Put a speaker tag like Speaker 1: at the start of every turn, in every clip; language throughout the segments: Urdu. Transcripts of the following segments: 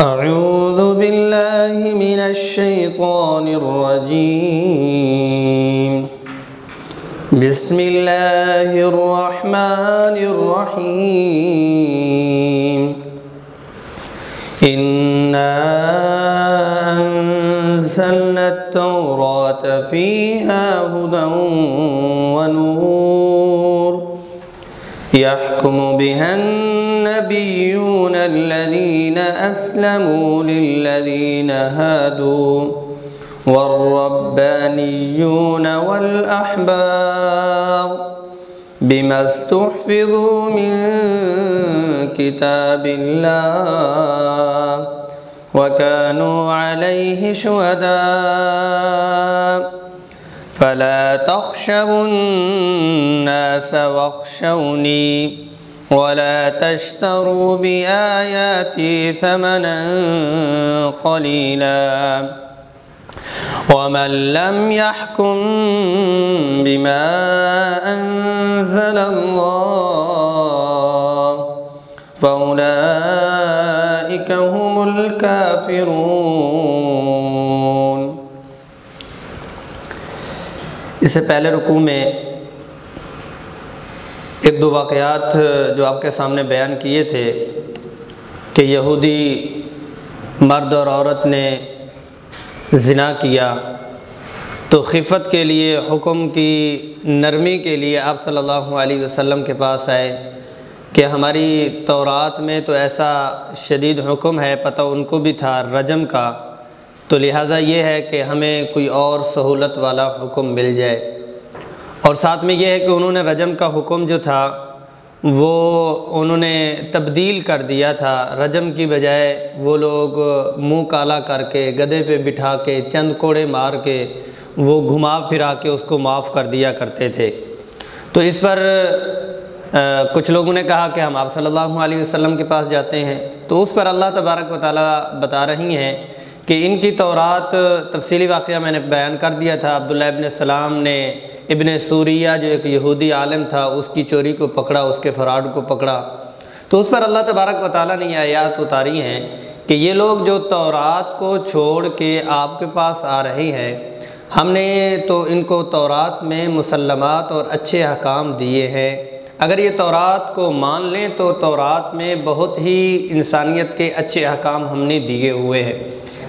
Speaker 1: أعوذ بالله من الشيطان الرجيم. بسم الله الرحمن الرحيم. إنا أنزلنا التوراة فيها هدى ونور يحكم بها النبيون الذين أسلموا للذين هادوا والربانيون والأحبار بما استحفظوا من كتاب الله وكانوا عليه شهداء فلا تخشوا الناس واخشوني ولا تشتروا بآياتي ثمنا قليلا. ومن لم يحكم بما أنزل الله فأولئك هم الكافرون. اس سے پہلے رکوع میں ایک دو واقعات جو آپ کے سامنے بیان کیے تھے کہ یہودی مرد اور عورت نے زنا کیا تو خفت کے لیے، حکم کی نرمی کے لیے آپ صلی اللہ علیہ وسلم کے پاس آئے کہ ہماری تورات میں تو ایسا شدید حکم ہے، پتہ ان کو بھی تھا رجم کا۔ تو لہٰذا یہ ہے کہ ہمیں کوئی اور سہولت والا حکم مل جائے۔ اور ساتھ میں یہ ہے کہ انہوں نے رجم کا حکم جو تھا، وہ انہوں نے تبدیل کر دیا تھا۔ رجم کی بجائے وہ لوگ منہ کالا کر کے گدے پہ بٹھا کے، چند کوڑے مار کے، وہ گھما پھرا کے اس کو معاف کر دیا کرتے تھے۔ تو اس پر کچھ لوگوں نے کہا کہ ہم آپ صلی اللہ علیہ وسلم کے پاس جاتے ہیں۔ تو اس پر اللہ تبارک و تعالیٰ بتا رہی ہیں کہ ان کی تورات، تفصیلی واقعہ میں نے بیان کر دیا تھا۔ عبداللہ ابن السلام نے ابن سوریہ جو ایک یہودی عالم تھا، اس کی چوری کو پکڑا، اس کے فراڈ کو پکڑا۔ تو اس پر اللہ تبارک و تعالیٰ نے یہ آیات اتاری ہیں کہ یہ لوگ جو تورات کو چھوڑ کے آپ کے پاس آ رہے ہیں، ہم نے تو ان کو تورات میں مسلمات اور اچھے احکام دیے ہیں۔ اگر یہ تورات کو مان لیں تو تورات میں بہت ہی انسانیت کے اچھے احکام ہم نے دیے ہوئے ہیں۔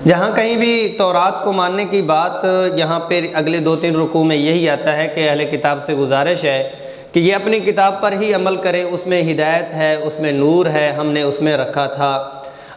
Speaker 1: جہاں کہیں بھی تورات کو ماننے کی بات، یہاں پہ اگلے دو تین رکوع میں یہی آتا ہے کہ اہل کتاب سے گزارش ہے کہ یہ اپنی کتاب پر ہی عمل کریں، اس میں ہدایت ہے، اس میں نور ہے، ہم نے اس میں رکھا تھا۔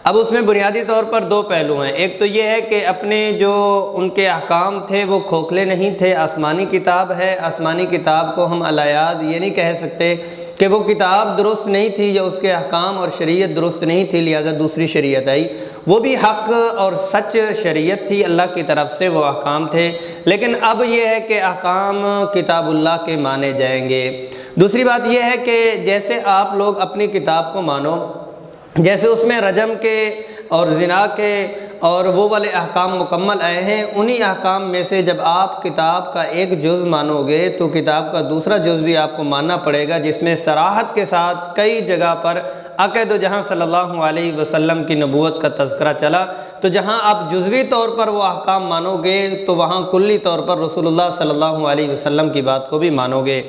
Speaker 1: اب اس میں بنیادی طور پر دو پہلو ہیں۔ ایک تو یہ ہے کہ اپنے جو ان کے احکام تھے وہ کھوکھلے نہیں تھے۔ آسمانی کتاب ہے، آسمانی کتاب کو ہم الیاد یہ نہیں کہہ سکتے کہ وہ کتاب درست نہیں تھی یا اس کے احکام اور شریعت درست نہیں تھی، لہٰذا دوسری شریعت آئی۔ وہ بھی حق اور سچ شریعت تھی، اللہ کی طرف سے وہ احکام تھے۔ لیکن اب یہ ہے کہ احکام کتاب اللہ کے مانے جائیں گے۔ دوسری بات یہ ہے کہ جیسے آپ لوگ اپنی کتاب کو مانو، جیسے اس میں رجم کے اور زنا کے اور وہ والے احکام مکمل آئے ہیں، انہی احکام میں سے جب آپ کتاب کا ایک جز مانو گے تو کتاب کا دوسرا جز بھی آپ کو ماننا پڑے گا، جس میں سراحت کے ساتھ کئی جگہ پر عقید و جہاں صلی اللہ علیہ وسلم کی نبوت کا تذکرہ چلا، تو جہاں آپ جزوی طور پر وہ احکام مانو گے، تو وہاں کلی طور پر رسول اللہ صلی اللہ علیہ وسلم کی بات کو بھی مانو گے۔